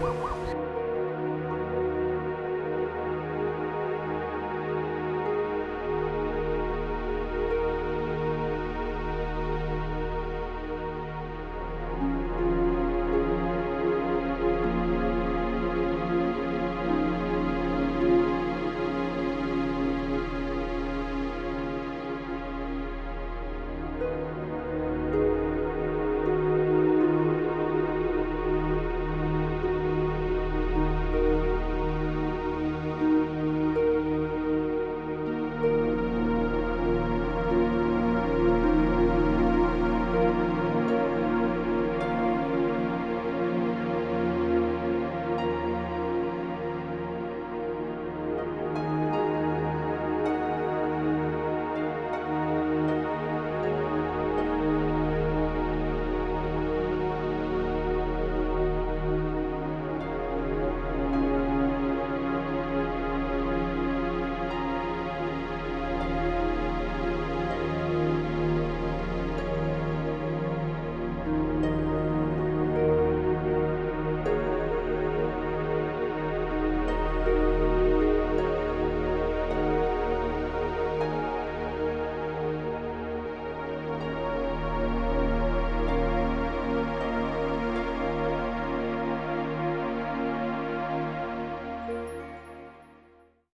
Woo-woo!